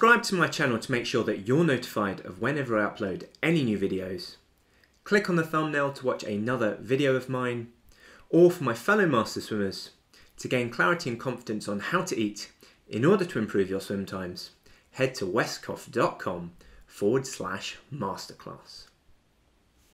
Subscribe to my channel to make sure that you're notified of whenever I upload any new videos. Click on the thumbnail to watch another video of mine, or for my fellow master swimmers, to gain clarity and confidence on how to eat in order to improve your swim times, head to westcough.com forward slash masterclass.